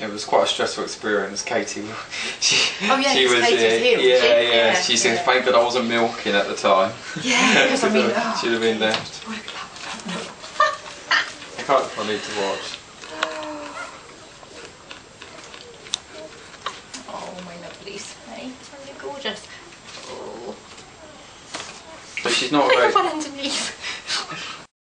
it was quite a stressful experience. Katie, she, Oh, yeah, she was Katie was here, yeah, she? yeah, Yeah, She said, yeah. "Thank that I wasn't milking at the time." Yeah, because I mean, oh, should have been oh. left. I can't I need to watch. Oh, my lovelies. Hey, aren't they gorgeous? Oh. But she's not Look very. one underneath.